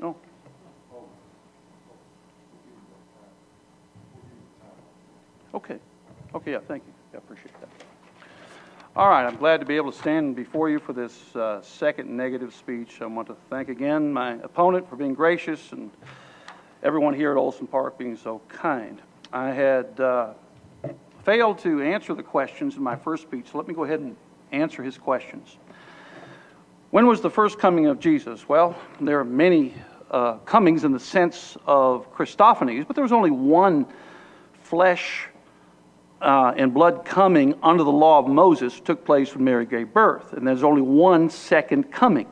No. Okay. Okay, yeah, thank you. I appreciate that. All right, I'm glad to be able to stand before you for this uh, second negative speech. I want to thank again my opponent for being gracious and everyone here at Olson Park being so kind. I had uh, failed to answer the questions in my first speech, so let me go ahead and answer his questions. When was the first coming of Jesus? Well, there are many uh, comings in the sense of Christophanies, but there was only one flesh uh, and blood coming under the law of Moses took place when Mary gave birth, and there's only one second coming.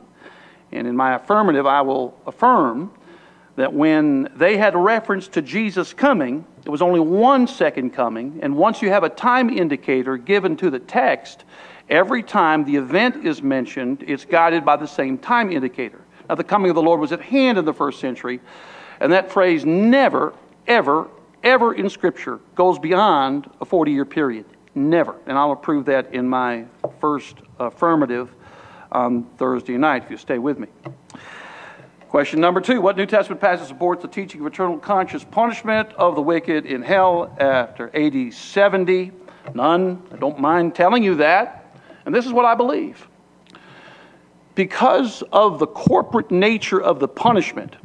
And in my affirmative, I will affirm that when they had reference to Jesus coming, it was only one second coming, and once you have a time indicator given to the text, every time the event is mentioned, it's guided by the same time indicator. Now, the coming of the Lord was at hand in the first century, and that phrase never, ever, ever in Scripture goes beyond a 40 year period. Never. And I'll prove that in my first affirmative on Thursday night if you stay with me. Question number two What New Testament passage supports the teaching of eternal conscious punishment of the wicked in hell after AD 70? None. I don't mind telling you that. And this is what I believe. Because of the corporate nature of the punishment,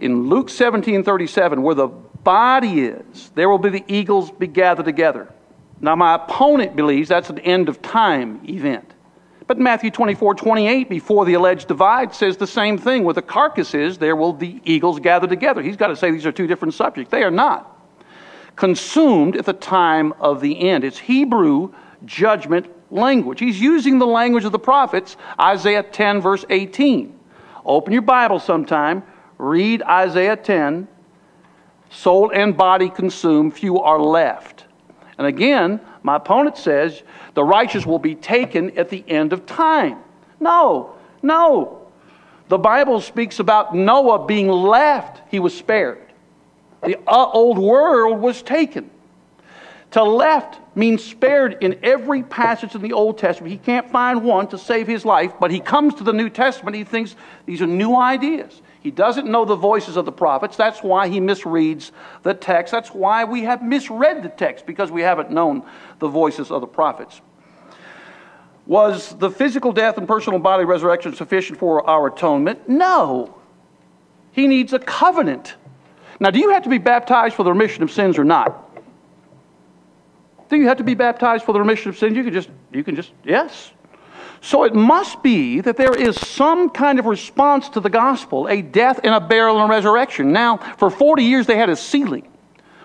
in Luke 17 37, where the body is, there will be the eagles be gathered together. Now, my opponent believes that's an end of time event. But Matthew 24 28, before the alleged divide, says the same thing. Where the carcass is, there will the eagles gather together. He's got to say these are two different subjects. They are not. Consumed at the time of the end. It's Hebrew judgment language. He's using the language of the prophets, Isaiah 10, verse 18. Open your Bible sometime, read Isaiah 10. Soul and body consumed, few are left. And again, my opponent says the righteous will be taken at the end of time. No, no. The Bible speaks about Noah being left, he was spared. The uh, old world was taken. To left means spared in every passage in the Old Testament. He can't find one to save his life, but he comes to the New Testament. He thinks these are new ideas. He doesn't know the voices of the prophets. That's why he misreads the text. That's why we have misread the text, because we haven't known the voices of the prophets. Was the physical death and personal body resurrection sufficient for our atonement? No. He needs a covenant. Now, do you have to be baptized for the remission of sins or not? Do you have to be baptized for the remission of sins? You can just, you can just, yes. So it must be that there is some kind of response to the gospel, a death and a burial and a resurrection. Now, for 40 years they had a ceiling.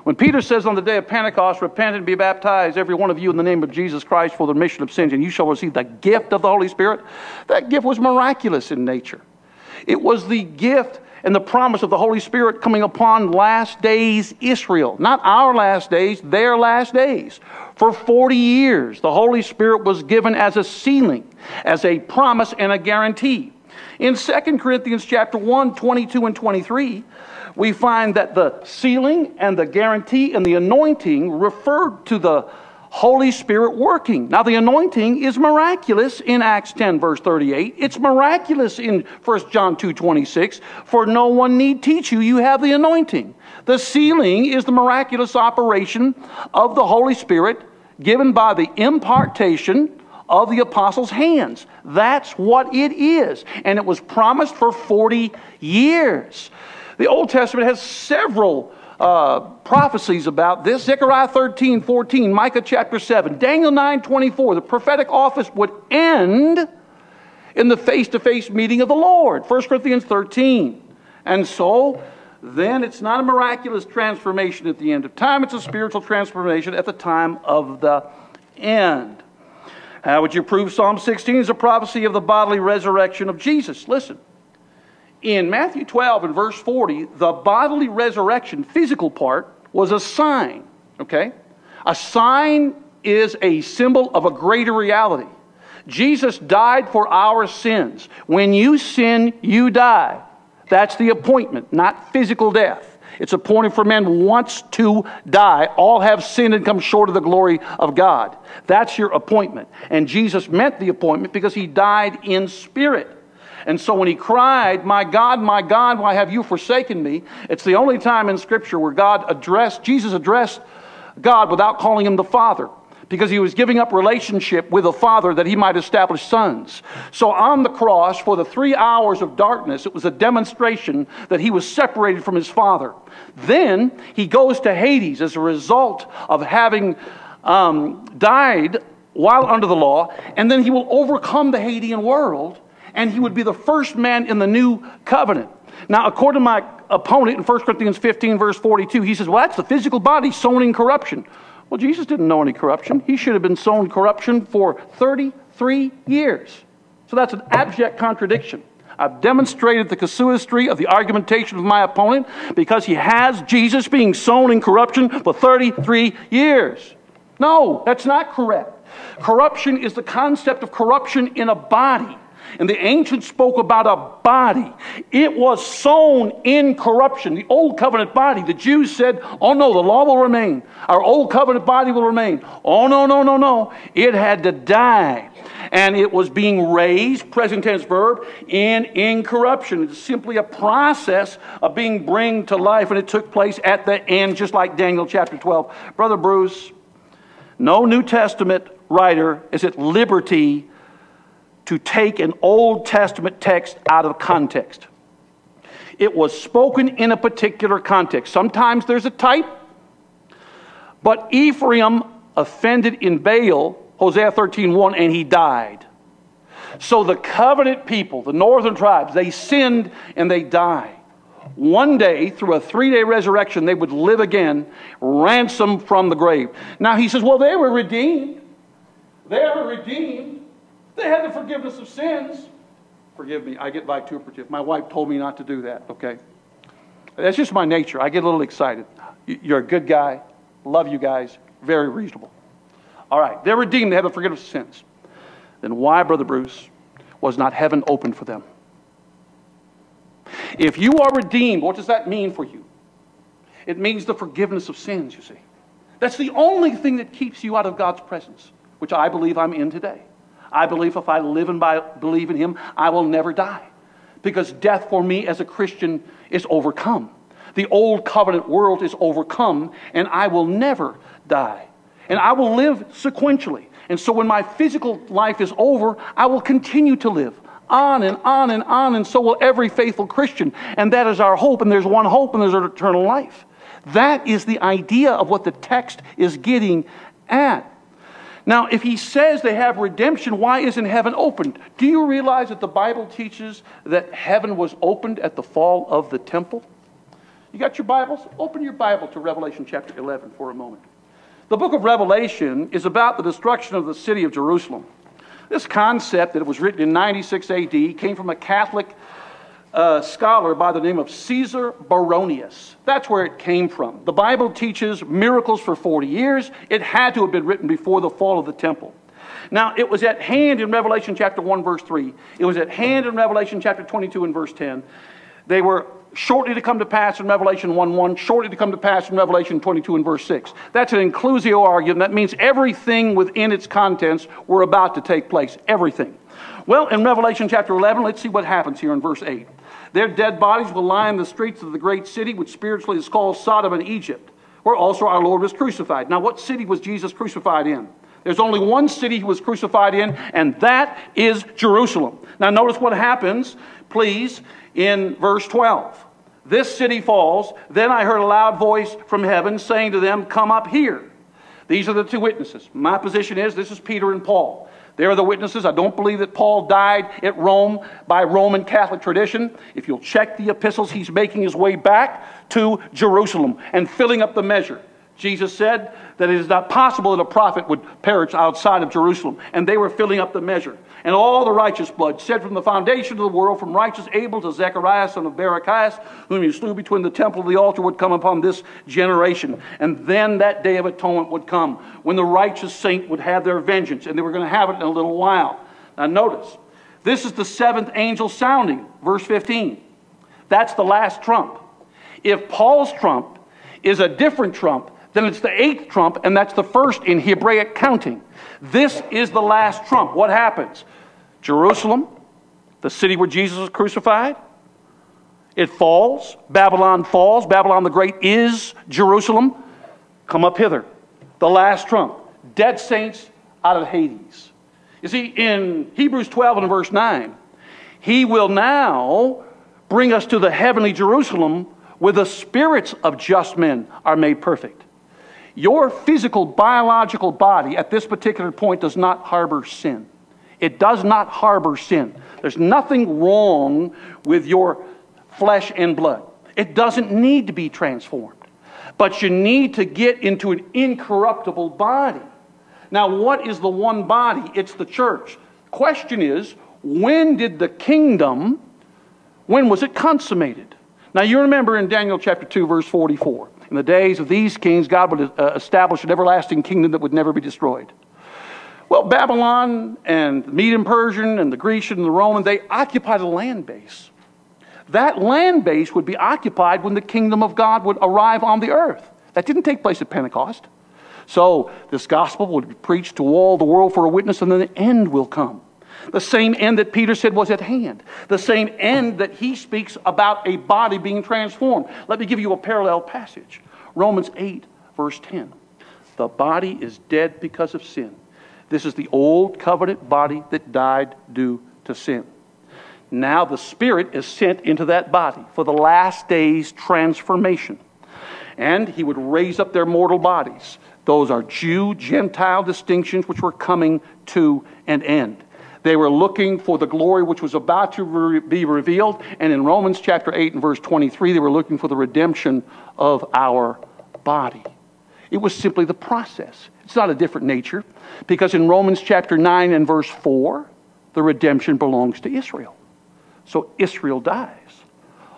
When Peter says on the day of Pentecost, repent and be baptized, every one of you in the name of Jesus Christ for the remission of sins, and you shall receive the gift of the Holy Spirit, that gift was miraculous in nature. It was the gift and the promise of the Holy Spirit coming upon last days Israel. Not our last days, their last days. For 40 years, the Holy Spirit was given as a sealing, as a promise and a guarantee. In 2 Corinthians chapter 1, 22 and 23, we find that the sealing and the guarantee and the anointing referred to the Holy Spirit working. Now, the anointing is miraculous in Acts 10, verse 38. It's miraculous in 1 John 2, 26. For no one need teach you, you have the anointing. The sealing is the miraculous operation of the Holy Spirit given by the impartation of the apostles' hands. That's what it is. And it was promised for 40 years. The Old Testament has several uh, prophecies about this. Zechariah 13, 14, Micah chapter 7, Daniel 9, 24. The prophetic office would end in the face to face meeting of the Lord. 1 Corinthians 13. And so, then it's not a miraculous transformation at the end of time, it's a spiritual transformation at the time of the end. How would you prove Psalm 16 is a prophecy of the bodily resurrection of Jesus? Listen in Matthew 12 and verse 40, the bodily resurrection, physical part, was a sign. Okay? A sign is a symbol of a greater reality. Jesus died for our sins. When you sin, you die. That's the appointment, not physical death. It's appointed for men once to die. All have sinned and come short of the glory of God. That's your appointment. And Jesus meant the appointment because he died in spirit. And so when he cried, My God, my God, why have you forsaken me? It's the only time in Scripture where God addressed, Jesus addressed God without calling him the Father because he was giving up relationship with a father that he might establish sons. So on the cross, for the three hours of darkness, it was a demonstration that he was separated from his father. Then he goes to Hades as a result of having um, died while under the law, and then he will overcome the Hadean world, and he would be the first man in the new covenant. Now, according to my opponent in 1 Corinthians 15, verse 42, he says, Well, that's the physical body sown in corruption. Well, Jesus didn't know any corruption. He should have been sown corruption for 33 years. So that's an abject contradiction. I've demonstrated the casuistry of the argumentation of my opponent because he has Jesus being sown in corruption for 33 years. No, that's not correct. Corruption is the concept of corruption in a body. And the ancients spoke about a body. It was sown in corruption, the old covenant body. The Jews said, Oh no, the law will remain. Our old covenant body will remain. Oh no, no, no, no. It had to die. And it was being raised, present tense verb, in incorruption. It's simply a process of being bring to life, and it took place at the end, just like Daniel chapter 12. Brother Bruce, no New Testament writer is at liberty to take an Old Testament text out of context. It was spoken in a particular context. Sometimes there's a type, but Ephraim offended in Baal, Hosea 13:1, and he died. So the covenant people, the northern tribes, they sinned and they died. One day, through a three day resurrection, they would live again, ransomed from the grave. Now he says, Well, they were redeemed. They were redeemed. They had the forgiveness of sins. Forgive me, I get vituperative. My wife told me not to do that, okay? That's just my nature. I get a little excited. You're a good guy. Love you guys. Very reasonable. All right, they're redeemed. They have the forgiveness of sins. Then why, Brother Bruce, was not heaven open for them? If you are redeemed, what does that mean for you? It means the forgiveness of sins, you see. That's the only thing that keeps you out of God's presence, which I believe I'm in today. I believe if I live and by, believe in Him, I will never die. Because death for me as a Christian is overcome. The old covenant world is overcome, and I will never die. And I will live sequentially. And so when my physical life is over, I will continue to live on and on and on, and so will every faithful Christian. And that is our hope, and there's one hope, and there's eternal life. That is the idea of what the text is getting at. Now, if he says they have redemption, why isn't heaven opened? Do you realize that the Bible teaches that heaven was opened at the fall of the temple? You got your Bibles? Open your Bible to Revelation chapter 11 for a moment. The book of Revelation is about the destruction of the city of Jerusalem. This concept that it was written in 96 AD came from a Catholic a scholar by the name of Caesar Baronius. That's where it came from. The Bible teaches miracles for 40 years. It had to have been written before the fall of the temple. Now, it was at hand in Revelation chapter 1, verse 3. It was at hand in Revelation chapter 22 and verse 10. They were shortly to come to pass in Revelation 1 1, shortly to come to pass in Revelation 22 and verse 6. That's an inclusio argument. That means everything within its contents were about to take place. Everything. Well, in Revelation chapter 11, let's see what happens here in verse 8. Their dead bodies will lie in the streets of the great city, which spiritually is called Sodom and Egypt, where also our Lord was crucified. Now, what city was Jesus crucified in? There's only one city he was crucified in, and that is Jerusalem. Now, notice what happens, please, in verse 12. This city falls. Then I heard a loud voice from heaven saying to them, Come up here. These are the two witnesses. My position is this is Peter and Paul. They are the witnesses. I don't believe that Paul died at Rome by Roman Catholic tradition. If you'll check the epistles, he's making his way back to Jerusalem and filling up the measure. Jesus said that it is not possible that a prophet would perish outside of Jerusalem, and they were filling up the measure. And all the righteous blood, shed from the foundation of the world, from righteous Abel to Zechariah, son of Barachias, whom you slew between the temple and the altar, would come upon this generation. And then that day of atonement would come, when the righteous saint would have their vengeance, and they were going to have it in a little while. Now, notice, this is the seventh angel sounding, verse 15. That's the last trump. If Paul's trump is a different trump, then it's the eighth trump, and that's the first in Hebraic counting. This is the last trump. What happens? Jerusalem, the city where Jesus was crucified. It falls. Babylon falls. Babylon the Great is Jerusalem. Come up hither. The last trump. Dead saints out of Hades. You see, in Hebrews 12 and verse 9, he will now bring us to the heavenly Jerusalem where the spirits of just men are made perfect. Your physical, biological body at this particular point does not harbor sin. It does not harbor sin. There's nothing wrong with your flesh and blood. It doesn't need to be transformed. But you need to get into an incorruptible body. Now, what is the one body? It's the church. Question is, when did the kingdom, when was it consummated? Now, you remember in Daniel chapter 2, verse 44, in the days of these kings, God would uh, establish an everlasting kingdom that would never be destroyed. Well, Babylon and the Median Persian and the Grecian and the Roman, they occupied a land base. That land base would be occupied when the kingdom of God would arrive on the earth. That didn't take place at Pentecost. So this gospel would be preached to all the world for a witness, and then the end will come. The same end that Peter said was at hand. The same end that he speaks about a body being transformed. Let me give you a parallel passage Romans 8, verse 10. The body is dead because of sin. This is the old covenant body that died due to sin. Now the Spirit is sent into that body for the last day's transformation. And he would raise up their mortal bodies. Those are Jew Gentile distinctions which were coming to an end. They were looking for the glory which was about to re- be revealed. And in Romans chapter 8 and verse 23, they were looking for the redemption of our body. It was simply the process. It's not a different nature because in Romans chapter 9 and verse 4, the redemption belongs to Israel. So Israel dies.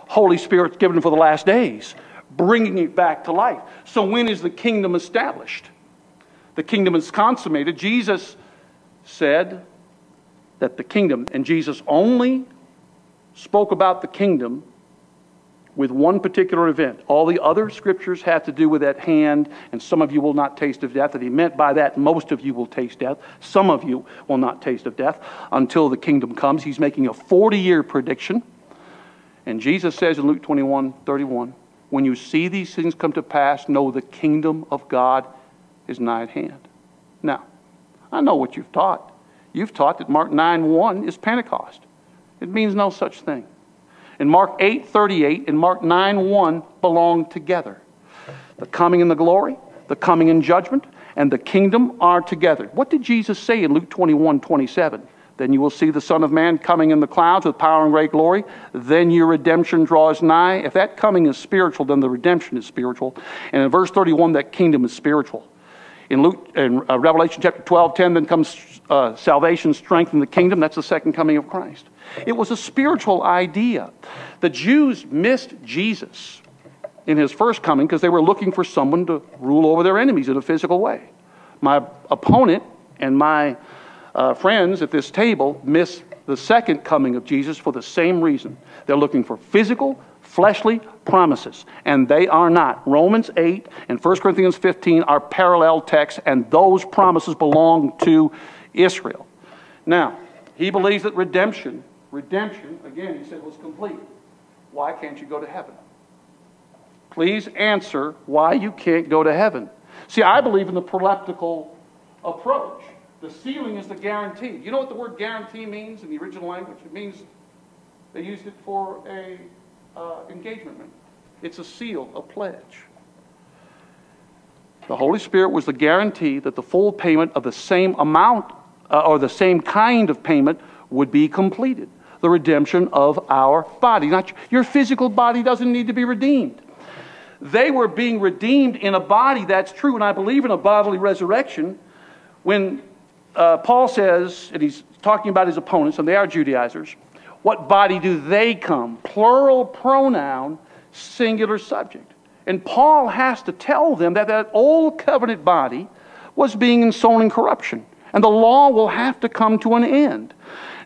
Holy Spirit's given for the last days, bringing it back to life. So when is the kingdom established? The kingdom is consummated. Jesus said, that the kingdom, and Jesus only spoke about the kingdom with one particular event. All the other scriptures have to do with that hand, and some of you will not taste of death. And he meant by that, most of you will taste death. Some of you will not taste of death until the kingdom comes. He's making a 40 year prediction. And Jesus says in Luke 21 31, when you see these things come to pass, know the kingdom of God is nigh at hand. Now, I know what you've taught. You've taught that Mark 9 1 is Pentecost. It means no such thing. And Mark 8 38 and Mark 9 1 belong together. The coming in the glory, the coming in judgment, and the kingdom are together. What did Jesus say in Luke 21 27? Then you will see the Son of Man coming in the clouds with power and great glory. Then your redemption draws nigh. If that coming is spiritual, then the redemption is spiritual. And in verse 31, that kingdom is spiritual. In Luke, in uh, Revelation chapter 12, 10, then comes uh, salvation, strength in the kingdom. That's the second coming of Christ. It was a spiritual idea. The Jews missed Jesus in his first coming because they were looking for someone to rule over their enemies in a physical way. My opponent and my uh, friends at this table miss the second coming of Jesus for the same reason. They're looking for physical, fleshly promises, and they are not. Romans 8 and 1 Corinthians 15 are parallel texts, and those promises belong to Israel. Now, he believes that redemption, redemption, again, he said, was complete. Why can't you go to heaven? Please answer why you can't go to heaven. See, I believe in the proleptical approach. The sealing is the guarantee. You know what the word guarantee means in the original language? It means they used it for a uh, engagement ring. It's a seal, a pledge. The Holy Spirit was the guarantee that the full payment of the same amount uh, or the same kind of payment would be completed the redemption of our body. Not your physical body doesn't need to be redeemed. They were being redeemed in a body, that's true, and I believe in a bodily resurrection. When uh, Paul says, and he's talking about his opponents, and they are Judaizers, what body do they come? Plural pronoun, singular subject. And Paul has to tell them that that old covenant body was being ensouled in corruption. And the law will have to come to an end.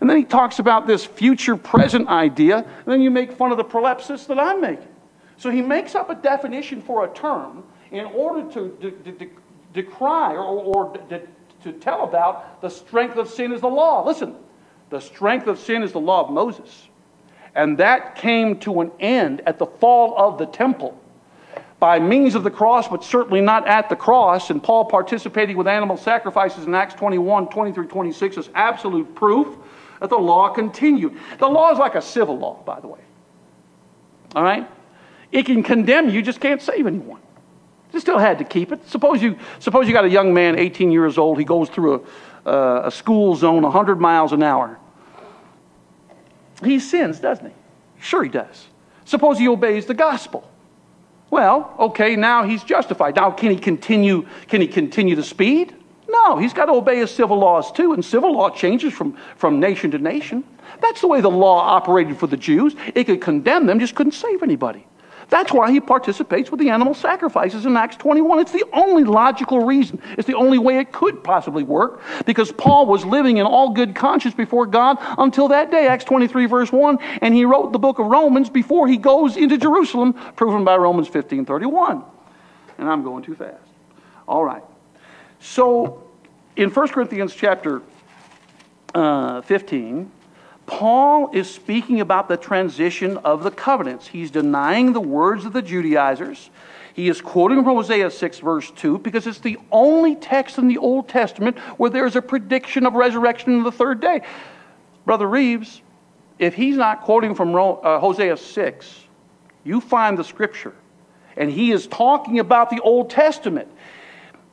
And then he talks about this future present idea, and then you make fun of the prolepsis that I'm making. So he makes up a definition for a term in order to de- de- de- decry or, or to tell about the strength of sin is the law. Listen, The strength of sin is the law of Moses. And that came to an end at the fall of the temple by means of the cross, but certainly not at the cross. And Paul participating with animal sacrifices in Acts 21 20 through 26 is absolute proof that the law continued. The law is like a civil law, by the way. All right? It can condemn you, just can't save anyone. You still had to keep it. Suppose you, suppose you got a young man, 18 years old, he goes through a, a school zone 100 miles an hour. He sins, doesn't he? Sure, he does. Suppose he obeys the gospel. Well, okay, now he's justified. Now, can he continue? Can he continue the speed? No, he's got to obey his civil laws too, and civil law changes from, from nation to nation. That's the way the law operated for the Jews. It could condemn them, just couldn't save anybody. That's why he participates with the animal sacrifices in Acts 21. It's the only logical reason. It's the only way it could possibly work because Paul was living in all good conscience before God until that day, Acts 23, verse 1, and he wrote the book of Romans before he goes into Jerusalem, proven by Romans 15, 31. And I'm going too fast. All right. So in 1 Corinthians chapter uh, 15, Paul is speaking about the transition of the covenants. He's denying the words of the Judaizers. He is quoting from Hosea 6, verse 2, because it's the only text in the Old Testament where there's a prediction of resurrection in the third day. Brother Reeves, if he's not quoting from uh, Hosea 6, you find the scripture, and he is talking about the Old Testament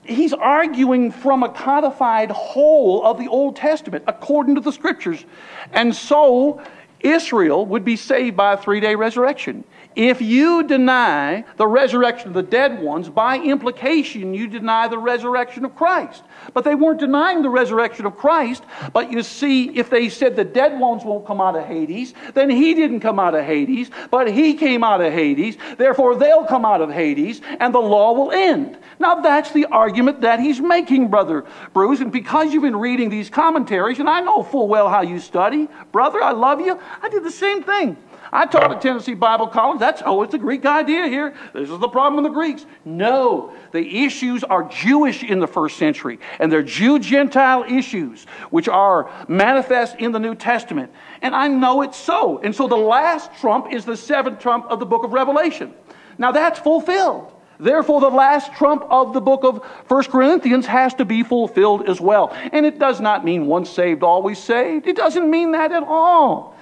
he's arguing from a codified whole of the Old Testament according to the scriptures. And so Israel would be saved by a three day resurrection. If you deny the resurrection of the dead ones, by implication, you deny the resurrection of Christ. But they weren't denying the resurrection of Christ. But you see, if they said the dead ones won't come out of Hades, then he didn't come out of Hades, but he came out of Hades. Therefore, they'll come out of Hades, and the law will end. Now, that's the argument that he's making, Brother Bruce. And because you've been reading these commentaries, and I know full well how you study, brother, I love you, I did the same thing. I taught at Tennessee Bible College. That's, oh, it's a Greek idea here. This is the problem with the Greeks. No, the issues are Jewish in the first century, and they're Jew Gentile issues, which are manifest in the New Testament. And I know it's so. And so the last trump is the seventh trump of the book of Revelation. Now that's fulfilled. Therefore, the last trump of the book of 1 Corinthians has to be fulfilled as well. And it does not mean once saved, always saved. It doesn't mean that at all.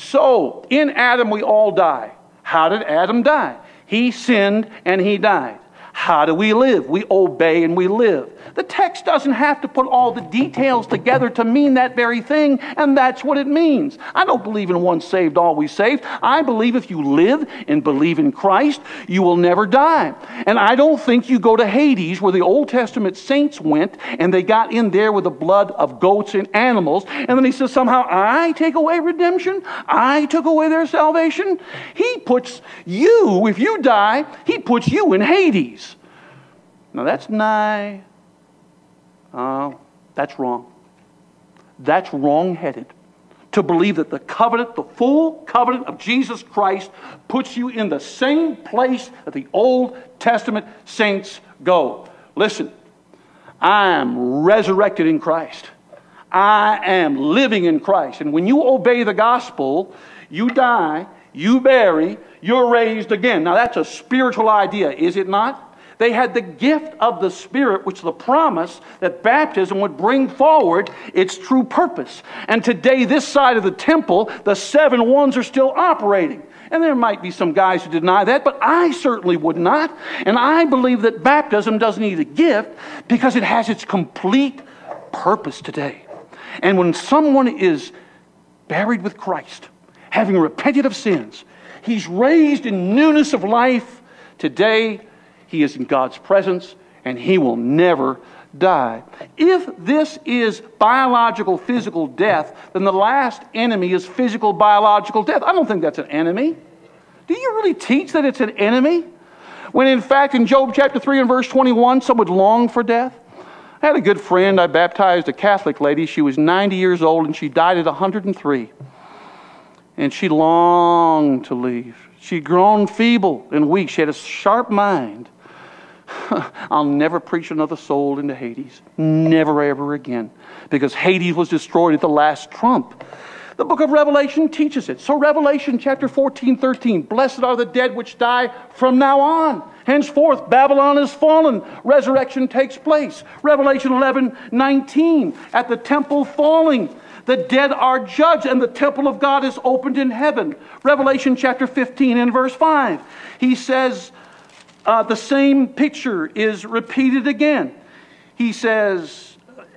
So, in Adam, we all die. How did Adam die? He sinned and he died. How do we live? We obey and we live. The text doesn't have to put all the details together to mean that very thing, and that's what it means. I don't believe in once saved, always saved. I believe if you live and believe in Christ, you will never die. And I don't think you go to Hades where the Old Testament saints went and they got in there with the blood of goats and animals, and then he says, somehow I take away redemption, I took away their salvation. He puts you, if you die, he puts you in Hades. Now that's nigh uh, that's wrong. That's wrong headed. To believe that the covenant, the full covenant of Jesus Christ, puts you in the same place that the Old Testament saints go. Listen, I am resurrected in Christ. I am living in Christ. And when you obey the gospel, you die, you bury, you're raised again. Now, that's a spiritual idea, is it not? They had the gift of the Spirit, which the promise that baptism would bring forward its true purpose. And today, this side of the temple, the seven ones are still operating. And there might be some guys who deny that, but I certainly would not. And I believe that baptism doesn't need a gift because it has its complete purpose today. And when someone is buried with Christ, having repented of sins, he's raised in newness of life. Today, he is in God's presence and he will never die. If this is biological, physical death, then the last enemy is physical, biological death. I don't think that's an enemy. Do you really teach that it's an enemy? When in fact, in Job chapter 3 and verse 21, some would long for death. I had a good friend. I baptized a Catholic lady. She was 90 years old and she died at 103. And she longed to leave. She'd grown feeble and weak. She had a sharp mind. I'll never preach another soul into Hades. Never, ever again. Because Hades was destroyed at the last trump. The book of Revelation teaches it. So, Revelation chapter 14, 13 Blessed are the dead which die from now on. Henceforth, Babylon is fallen. Resurrection takes place. Revelation 11, 19 At the temple falling, the dead are judged, and the temple of God is opened in heaven. Revelation chapter 15 and verse 5. He says, uh, the same picture is repeated again. He says,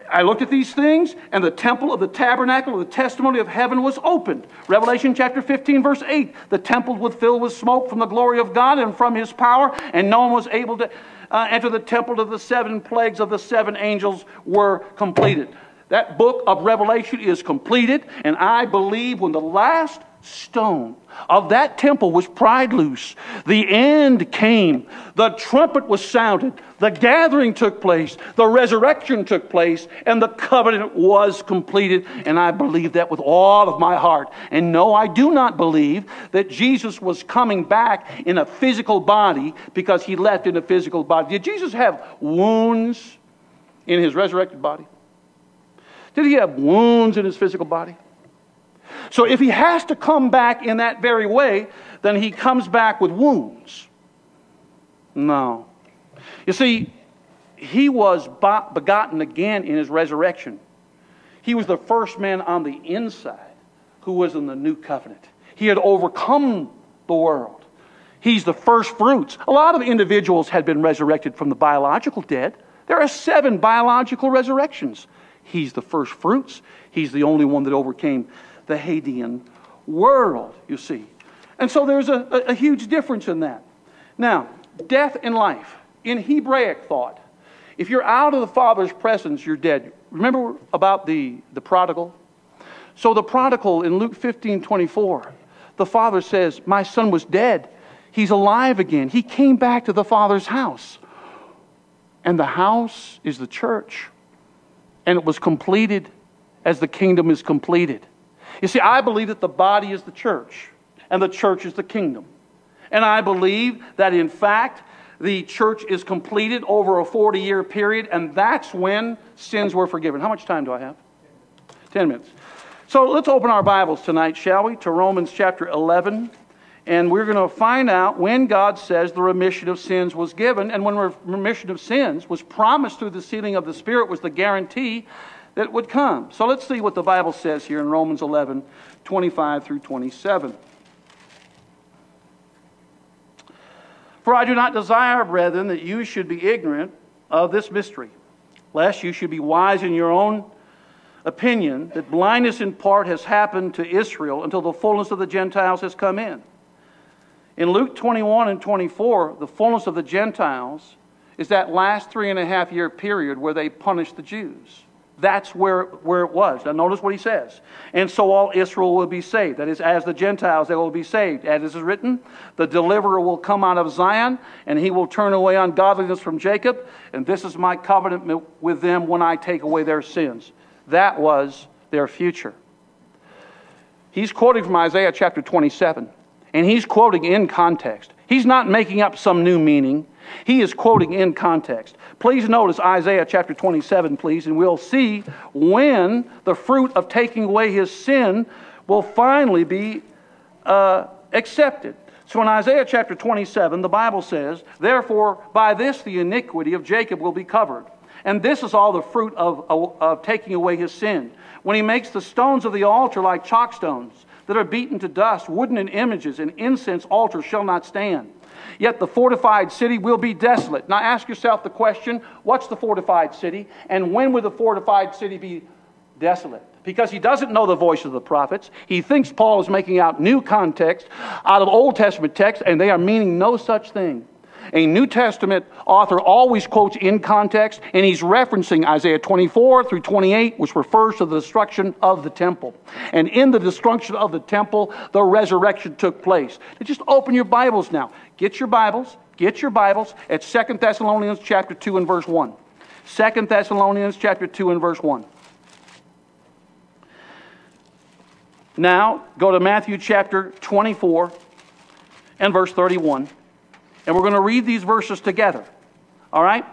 I looked at these things, and the temple of the tabernacle of the testimony of heaven was opened. Revelation chapter 15, verse 8. The temple was filled with smoke from the glory of God and from his power, and no one was able to uh, enter the temple till the seven plagues of the seven angels were completed. That book of Revelation is completed, and I believe when the last stone of that temple was pried loose. The end came. The trumpet was sounded. The gathering took place. The resurrection took place. And the covenant was completed. And I believe that with all of my heart. And no, I do not believe that Jesus was coming back in a physical body because he left in a physical body. Did Jesus have wounds in his resurrected body? Did he have wounds in his physical body? So if he has to come back in that very way, then he comes back with wounds. No. You see, he was begotten again in his resurrection. He was the first man on the inside who was in the new covenant. He had overcome the world. He's the first fruits. A lot of individuals had been resurrected from the biological dead. There are seven biological resurrections. He's the first fruits. He's the only one that overcame the Hadean world, you see. And so there's a, a, a huge difference in that. Now, death and life. In Hebraic thought, if you're out of the Father's presence, you're dead. Remember about the, the prodigal? So the prodigal in Luke 15 24, the father says, My son was dead. He's alive again. He came back to the Father's house. And the house is the church. And it was completed as the kingdom is completed. You see, I believe that the body is the church, and the church is the kingdom. And I believe that, in fact, the church is completed over a 40 year period, and that's when sins were forgiven. How much time do I have? 10 minutes. So let's open our Bibles tonight, shall we, to Romans chapter 11. And we're going to find out when God says the remission of sins was given, and when remission of sins was promised through the sealing of the Spirit was the guarantee that would come. So let's see what the Bible says here in Romans 11 25 through 27. For I do not desire, brethren, that you should be ignorant of this mystery, lest you should be wise in your own opinion, that blindness in part has happened to Israel until the fullness of the Gentiles has come in. In Luke 21 and 24, the fullness of the Gentiles is that last three and a half year period where they punished the Jews. That's where, where it was. Now, notice what he says. And so all Israel will be saved. That is, as the Gentiles, they will be saved. As is written, the deliverer will come out of Zion, and he will turn away ungodliness from Jacob. And this is my covenant with them when I take away their sins. That was their future. He's quoting from Isaiah chapter 27, and he's quoting in context. He's not making up some new meaning. He is quoting in context. Please notice Isaiah chapter 27, please, and we'll see when the fruit of taking away his sin will finally be uh, accepted. So in Isaiah chapter 27, the Bible says, Therefore, by this the iniquity of Jacob will be covered. And this is all the fruit of, of, of taking away his sin. When he makes the stones of the altar like chalk stones that are beaten to dust, wooden images and incense altars shall not stand. Yet the fortified city will be desolate. Now ask yourself the question what's the fortified city? And when will the fortified city be desolate? Because he doesn't know the voice of the prophets. He thinks Paul is making out new context out of Old Testament texts, and they are meaning no such thing. A New Testament author always quotes in context, and he's referencing Isaiah 24 through 28, which refers to the destruction of the temple. And in the destruction of the temple, the resurrection took place. Just open your Bibles now. Get your Bibles. Get your Bibles at Second Thessalonians chapter 2 and verse 1. 2 Thessalonians chapter 2 and verse 1. Now, go to Matthew chapter 24 and verse 31. And we're going to read these verses together. All right?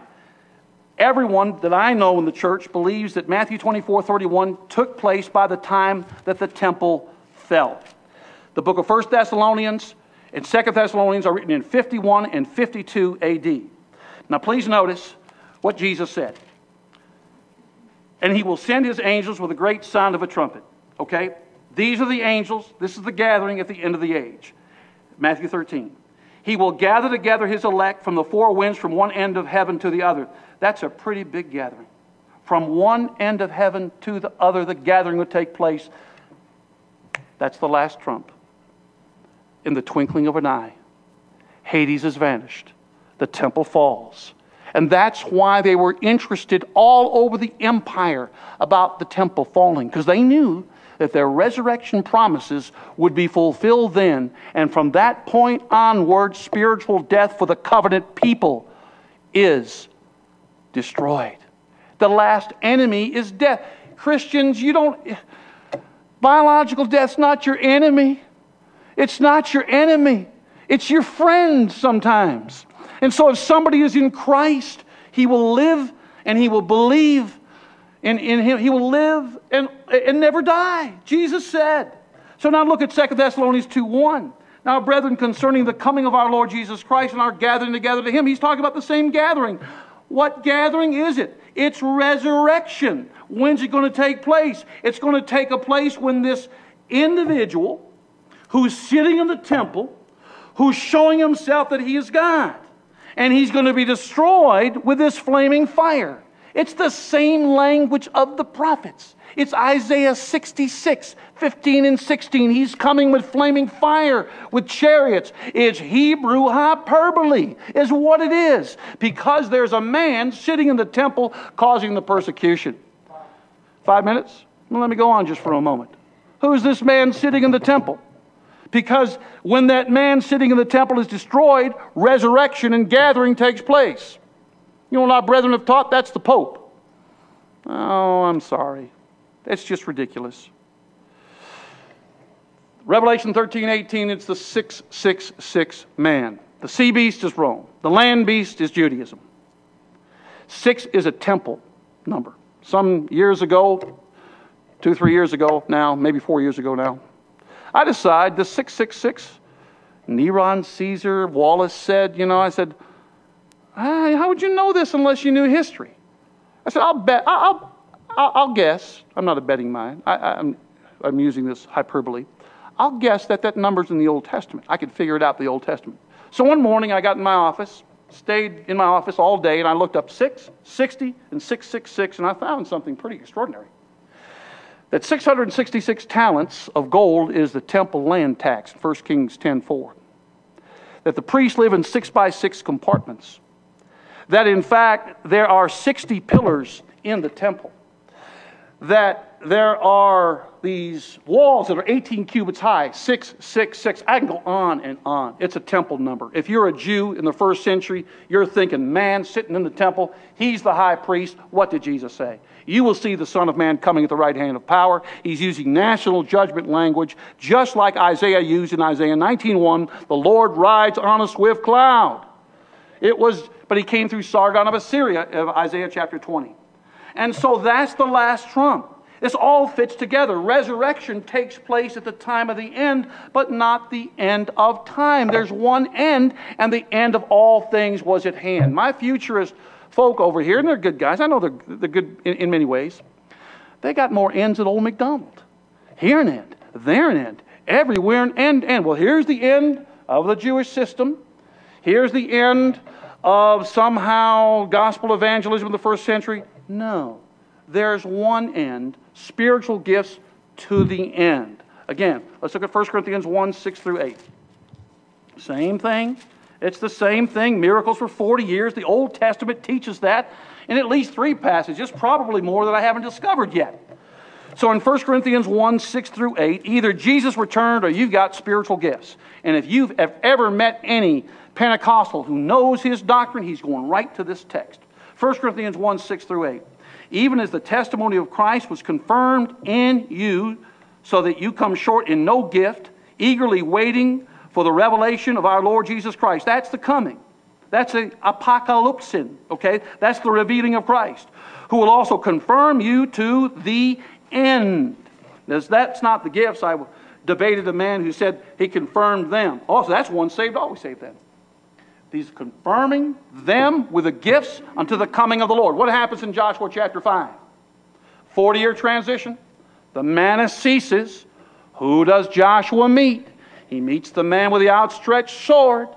Everyone that I know in the church believes that Matthew 24 31 took place by the time that the temple fell. The book of 1 Thessalonians and 2 Thessalonians are written in 51 and 52 AD. Now, please notice what Jesus said. And he will send his angels with a great sound of a trumpet. Okay? These are the angels. This is the gathering at the end of the age. Matthew 13. He will gather together his elect from the four winds from one end of heaven to the other. That's a pretty big gathering. From one end of heaven to the other, the gathering would take place. That's the last trump. In the twinkling of an eye, Hades has vanished. The temple falls. And that's why they were interested all over the empire about the temple falling, because they knew that their resurrection promises would be fulfilled then. And from that point onward, spiritual death for the covenant people is destroyed. The last enemy is death. Christians, you don't. Biological death's not your enemy. It's not your enemy. It's your friend sometimes. And so if somebody is in Christ, he will live and he will believe in, in him. He will live and, and never die. Jesus said. So now look at 2 Thessalonians 2 1. Now, brethren, concerning the coming of our Lord Jesus Christ and our gathering together to him, he's talking about the same gathering. What gathering is it? It's resurrection. When's it going to take place? It's going to take a place when this individual who's sitting in the temple, who's showing himself that he is God, and he's going to be destroyed with this flaming fire. It's the same language of the prophets. It's Isaiah 66, 15 and 16. He's coming with flaming fire, with chariots. It's Hebrew hyperbole, is what it is, because there's a man sitting in the temple causing the persecution. Five minutes? Well, let me go on just for a moment. Who's this man sitting in the temple? Because when that man sitting in the temple is destroyed, resurrection and gathering takes place. You know what our brethren have taught? That's the Pope. Oh, I'm sorry. That's just ridiculous. Revelation 13, 18, it's the 666 man. The sea beast is Rome. The land beast is Judaism. Six is a temple number. Some years ago, two, three years ago now, maybe four years ago now, I decide the 666, Neron, Caesar, Wallace said, you know, I said, hey, how would you know this unless you knew history? I said, I'll bet, I'll, I'll, I'll guess. I'm not a betting mind. I, I'm, I'm using this hyperbole. I'll guess that that number's in the Old Testament. I could figure it out the Old Testament. So one morning I got in my office, stayed in my office all day, and I looked up 6, 60, and 666, and I found something pretty extraordinary. That 666 talents of gold is the temple land tax, 1 Kings 10.4. That the priests live in six by six compartments that in fact there are 60 pillars in the temple, that there are these walls that are 18 cubits high, 666. I can go on and on. It's a temple number. If you're a Jew in the first century, you're thinking, man sitting in the temple, he's the high priest. What did Jesus say? You will see the Son of Man coming at the right hand of power. He's using national judgment language, just like Isaiah used in Isaiah 19:1. The Lord rides on a swift cloud. It was but he came through Sargon of Assyria, of Isaiah chapter 20. And so that's the last trump. This all fits together. Resurrection takes place at the time of the end, but not the end of time. There's one end, and the end of all things was at hand. My futurist folk over here, and they're good guys, I know they're, they're good in, in many ways, they got more ends than old McDonald. Here an end, there an end, everywhere an end, end. Well, here's the end of the Jewish system. Here's the end of somehow gospel evangelism in the first century? No. There's one end spiritual gifts to the end. Again, let's look at 1 Corinthians 1 6 through 8. Same thing. It's the same thing. Miracles for 40 years. The Old Testament teaches that in at least three passages, probably more that I haven't discovered yet. So in 1 Corinthians 1 6 through 8, either Jesus returned or you've got spiritual gifts. And if you've ever met any Pentecostal who knows his doctrine, he's going right to this text. 1 Corinthians 1 6 through 8. Even as the testimony of Christ was confirmed in you, so that you come short in no gift, eagerly waiting for the revelation of our Lord Jesus Christ. That's the coming. That's the apocalypsin, okay? That's the revealing of Christ, who will also confirm you to the end. Now, That's not the gifts. I debated a man who said he confirmed them. Also, that's one saved, always saved then. He's confirming them with the gifts unto the coming of the Lord. What happens in Joshua chapter 5? 40 year transition. The manna ceases. Who does Joshua meet? He meets the man with the outstretched sword.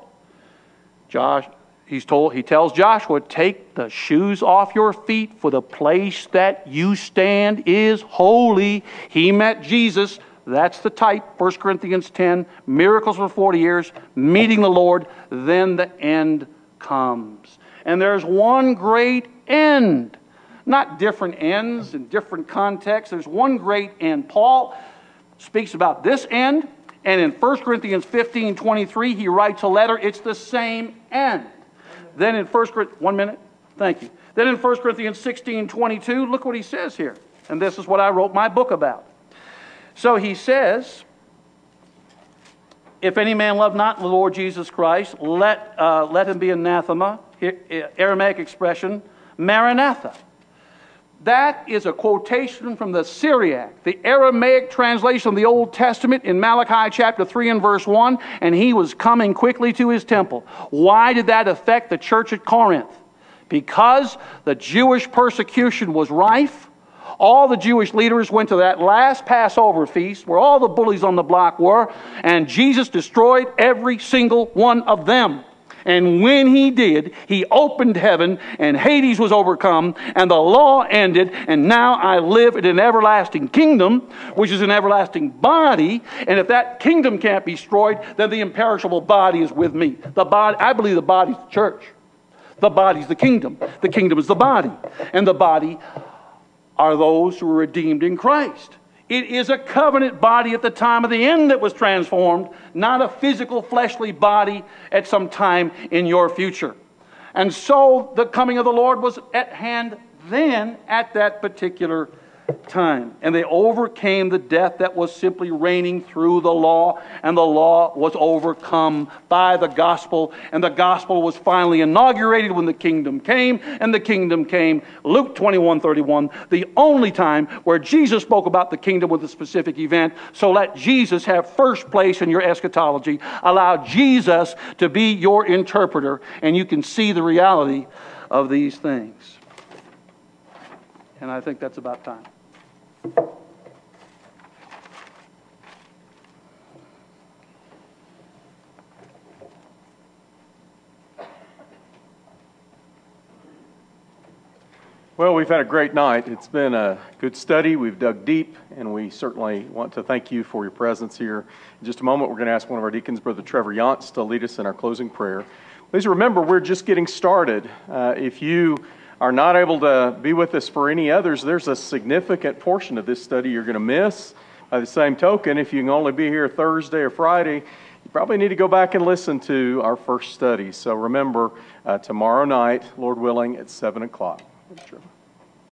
Josh, he's told, he tells Joshua, Take the shoes off your feet, for the place that you stand is holy. He met Jesus. That's the type, 1 Corinthians 10. Miracles for 40 years, meeting the Lord, then the end comes. And there's one great end. Not different ends in different contexts. There's one great end. Paul speaks about this end, and in 1 Corinthians 15 23, he writes a letter. It's the same end. Then in 1 Corinthians, one minute, thank you. Then in 1 Corinthians 16 22, look what he says here. And this is what I wrote my book about. So he says, If any man love not the Lord Jesus Christ, let, uh, let him be anathema. Aramaic expression, Maranatha. That is a quotation from the Syriac, the Aramaic translation of the Old Testament in Malachi chapter 3 and verse 1, and he was coming quickly to his temple. Why did that affect the church at Corinth? Because the Jewish persecution was rife. All the Jewish leaders went to that last Passover feast where all the bullies on the block were, and Jesus destroyed every single one of them. And when he did, he opened heaven, and Hades was overcome, and the law ended, and now I live in an everlasting kingdom, which is an everlasting body. And if that kingdom can't be destroyed, then the imperishable body is with me. The body, I believe the body's the church. The body's the kingdom. The kingdom is the body. And the body are those who are redeemed in Christ. It is a covenant body at the time of the end that was transformed, not a physical fleshly body at some time in your future. And so the coming of the Lord was at hand then at that particular time. And they overcame the death that was simply reigning through the law, and the law was overcome by the gospel. And the gospel was finally inaugurated when the kingdom came, and the kingdom came. Luke 21 31, the only time where Jesus spoke about the kingdom with a specific event. So let Jesus have first place in your eschatology. Allow Jesus to be your interpreter, and you can see the reality of these things. And I think that's about time. Well, we've had a great night. It's been a good study. We've dug deep, and we certainly want to thank you for your presence here. In just a moment, we're going to ask one of our deacons, Brother Trevor Yantz, to lead us in our closing prayer. Please remember, we're just getting started. Uh, if you are not able to be with us for any others, there's a significant portion of this study you're going to miss. By the same token, if you can only be here Thursday or Friday, you probably need to go back and listen to our first study. So remember, uh, tomorrow night, Lord willing, at 7 o'clock.